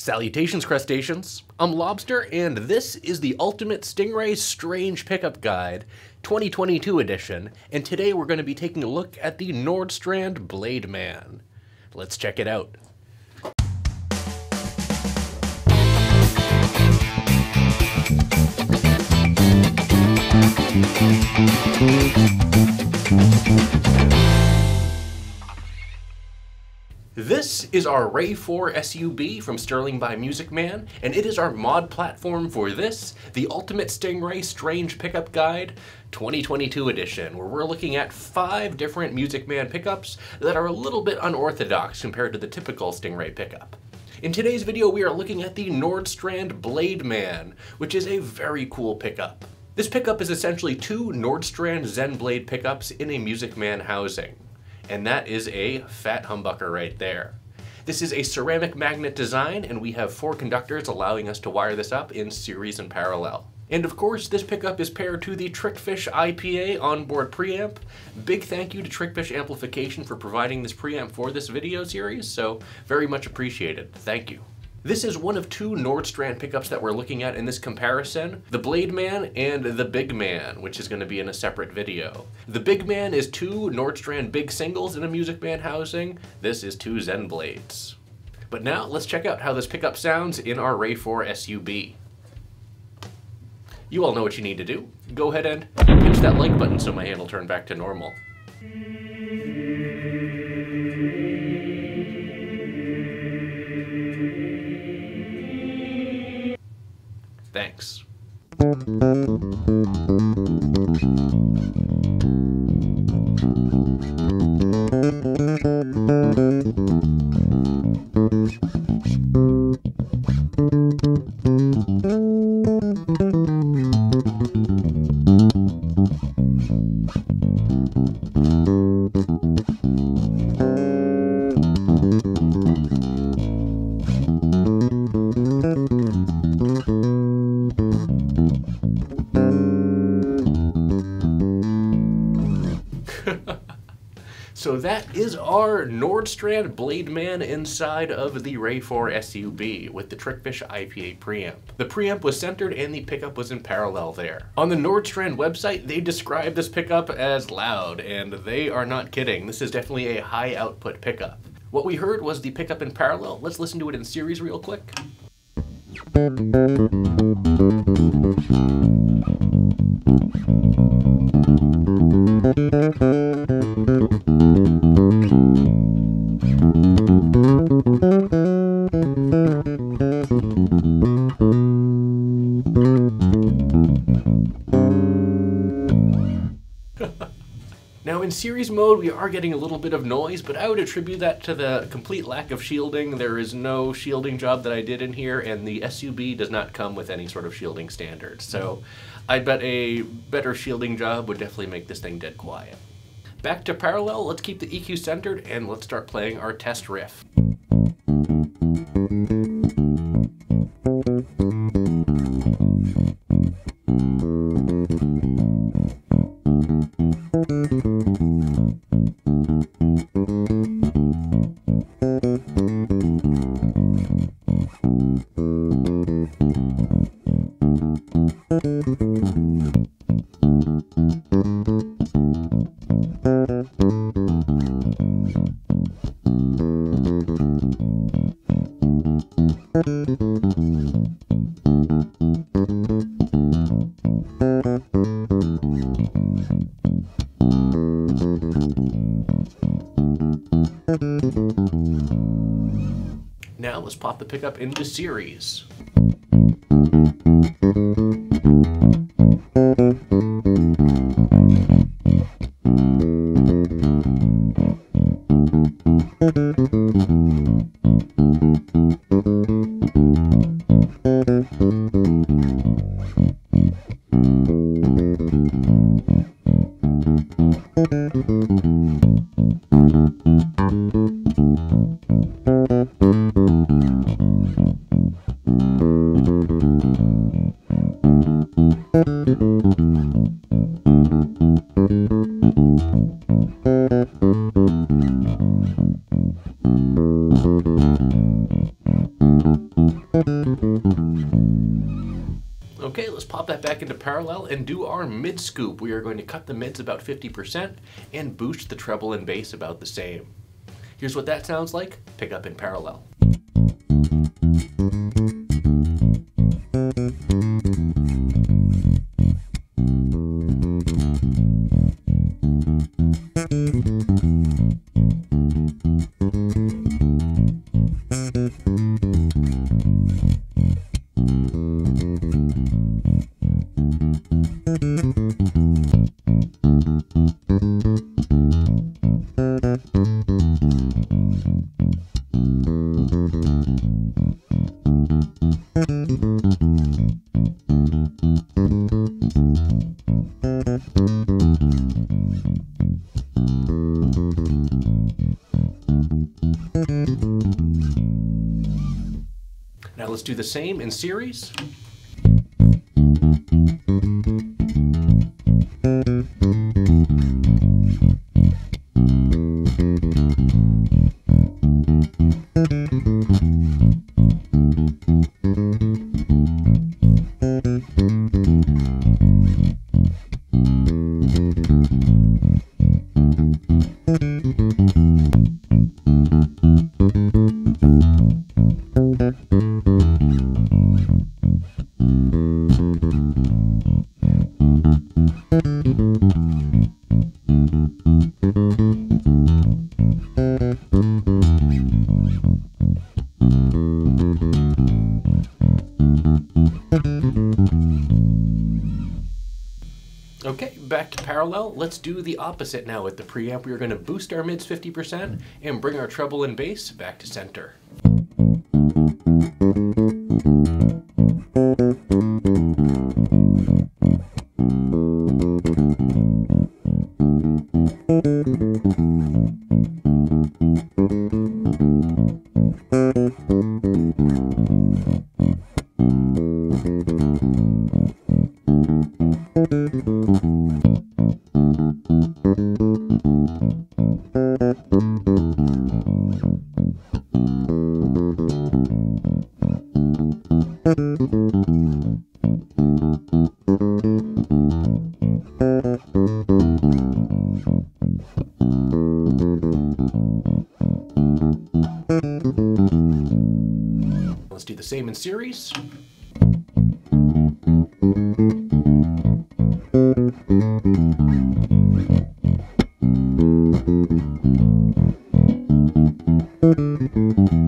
Salutations, crustaceans. I'm Lobster, and this is the Ultimate Stingray Strange Pickup Guide 2022 edition, and today we're going to be taking a look at the Nordstrand Blade Man. Let's check it out. This is our Ray 4 SUB from Sterling by Music Man, and it is our mod platform for this, the Ultimate Stingray Strange Pickup Guide 2022 edition, where we're looking at five different Music Man pickups that are a little bit unorthodox compared to the typical Stingray pickup. In today's video, we are looking at the Nordstrand Blade Man, which is a very cool pickup. This pickup is essentially two Nordstrand Zen Blade pickups in a Music Man housing and that is a fat humbucker right there. This is a ceramic magnet design, and we have four conductors allowing us to wire this up in series and parallel. And of course, this pickup is paired to the Trickfish IPA onboard preamp. Big thank you to Trickfish Amplification for providing this preamp for this video series, so very much appreciated. Thank you. This is one of two Nordstrand pickups that we're looking at in this comparison, the Blade Man and the Big Man, which is going to be in a separate video. The Big Man is two Nordstrand big singles in a Music Man housing, this is two Zen Blades. But now let's check out how this pickup sounds in our Ray 4 SUB. You all know what you need to do. Go ahead and pinch that like button so my hand will turn back to normal. Thanks. So that is our Nordstrand Blade Man inside of the Ray 4 SUB with the Trickfish IPA preamp. The preamp was centered and the pickup was in parallel there. On the Nordstrand website, they describe this pickup as loud, and they are not kidding. This is definitely a high output pickup. What we heard was the pickup in parallel. Let's listen to it in series real quick. Now in series mode, we are getting a little bit of noise, but I would attribute that to the complete lack of shielding. There is no shielding job that I did in here, and the SUB does not come with any sort of shielding standard. So I bet a better shielding job would definitely make this thing dead quiet. Back to parallel, let's keep the EQ centered, and let's start playing our test riff. Now let's pop the pickup into series. Okay, let's pop that back into parallel and do our mid scoop. We are going to cut the mids about 50% and boost the treble and bass about the same. Here's what that sounds like, pick up in parallel. Do the same in series. Let's do the opposite now with the preamp. We are going to boost our mids 50% and bring our treble and bass back to center. Let's do the same in series. Next, let's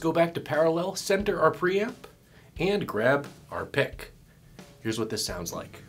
go back to parallel, center our preamp, and grab our pick. Here's what this sounds like.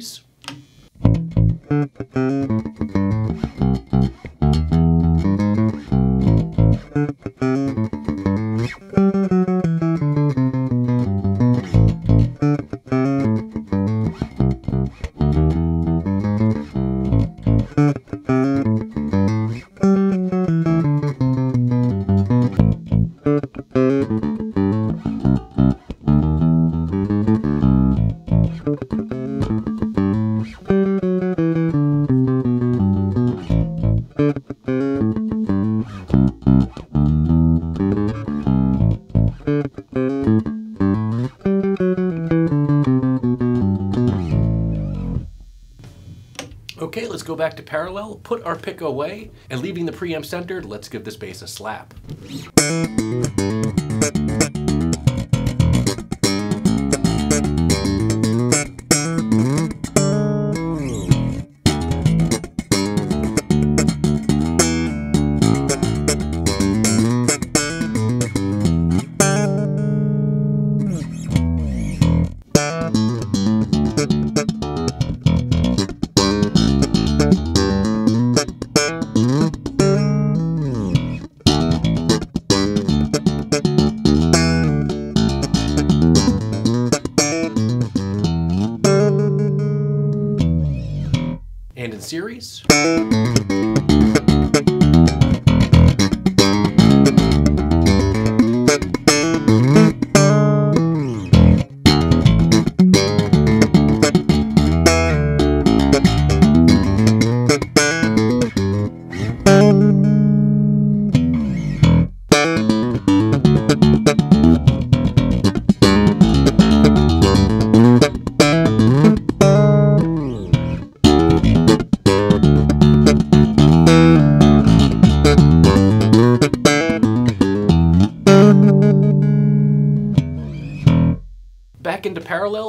Peace. Okay, let's go back to parallel, put our pick away, and leaving the preamp centered, let's give this bass a slap.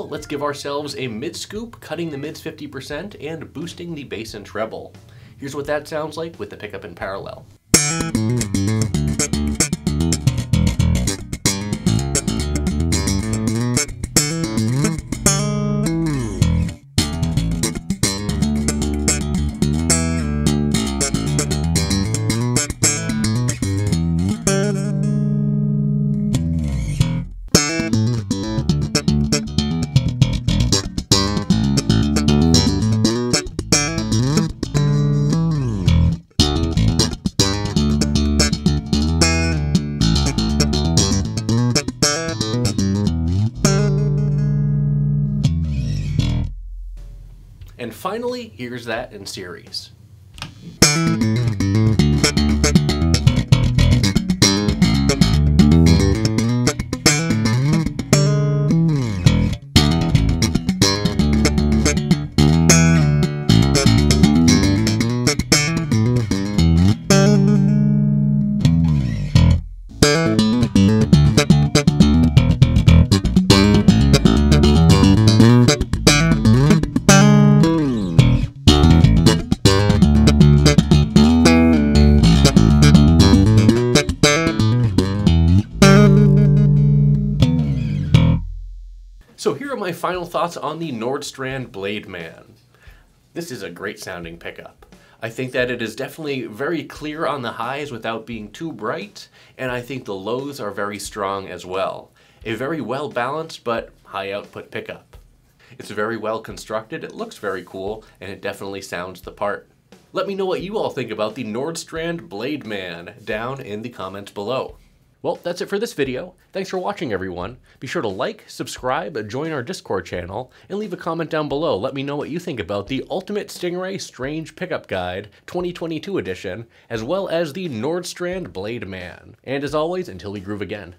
Let's give ourselves a mid scoop, cutting the mids 50% and boosting the bass and treble. Here's what that sounds like with the pickup in parallel. Finally, here's that in series. Final thoughts on the Nordstrand Blade Man. This is a great sounding pickup. I think that it is definitely very clear on the highs without being too bright, and I think the lows are very strong as well. A very well balanced but high output pickup. It's very well constructed, it looks very cool, and it definitely sounds the part. Let me know what you all think about the Nordstrand Blade Man down in the comments below. Well, that's it for this video. Thanks for watching, everyone. Be sure to like, subscribe, join our Discord channel, and leave a comment down below. Let me know what you think about the Ultimate Stingray Strange Pickup Guide 2022 edition, as well as the Nordstrand Blade Man. And as always, until we groove again,